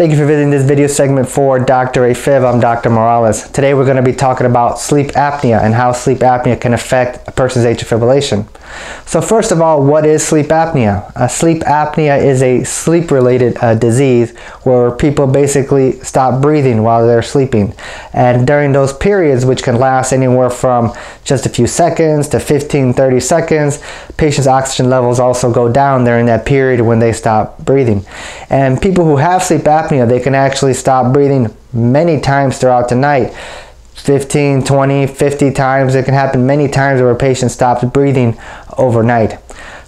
Thank you for visiting this video segment for Dr. AFib. I'm Dr. Morales. Today we're going to be talking about sleep apnea and how sleep apnea can affect a person's atrial fibrillation. So first of all, what is sleep apnea? Uh, sleep apnea is a sleep-related uh, disease where people basically stop breathing while they're sleeping. And during those periods, which can last anywhere from just a few seconds to 15, 30 seconds, patients' oxygen levels also go down during that period when they stop breathing. And people who have sleep apnea apnea, they can actually stop breathing many times throughout the night. 15, 20, 50 times. It can happen many times where a patient stops breathing overnight.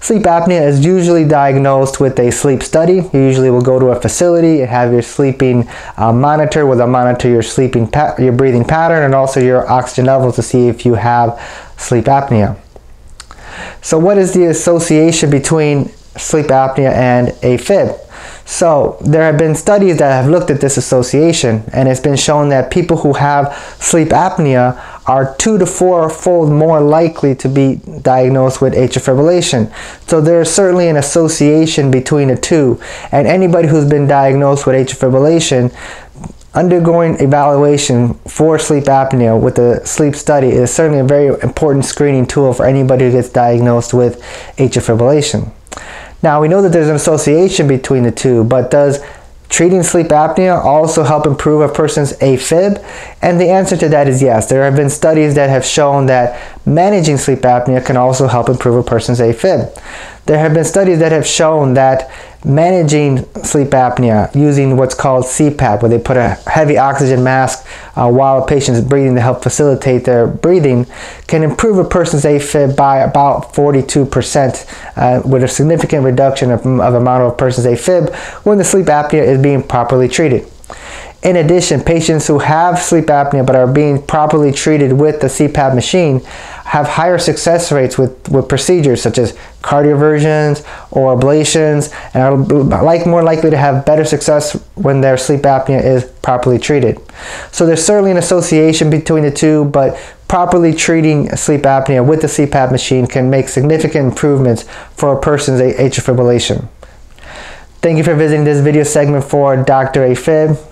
Sleep apnea is usually diagnosed with a sleep study. You usually will go to a facility and have your sleeping uh, monitor where they'll monitor your sleeping your breathing pattern and also your oxygen levels to see if you have sleep apnea. So what is the association between sleep apnea and AFib? So there have been studies that have looked at this association and it's been shown that people who have sleep apnea are two to four fold more likely to be diagnosed with atrial fibrillation. So there is certainly an association between the two and anybody who's been diagnosed with atrial fibrillation undergoing evaluation for sleep apnea with a sleep study is certainly a very important screening tool for anybody who gets diagnosed with atrial fibrillation. Now we know that there's an association between the two, but does treating sleep apnea also help improve a person's AFib? And the answer to that is yes. There have been studies that have shown that managing sleep apnea can also help improve a person's AFib. There have been studies that have shown that managing sleep apnea using what's called CPAP, where they put a heavy oxygen mask uh, while a patient is breathing to help facilitate their breathing, can improve a person's AFib by about 42% uh, with a significant reduction of, of amount of a person's AFib when the sleep apnea is being properly treated. In addition, patients who have sleep apnea but are being properly treated with the CPAP machine have higher success rates with, with procedures such as cardioversions or ablations and are like more likely to have better success when their sleep apnea is properly treated. So there's certainly an association between the two, but properly treating sleep apnea with the CPAP machine can make significant improvements for a person's atrial fibrillation. Thank you for visiting this video segment for Dr. AFib.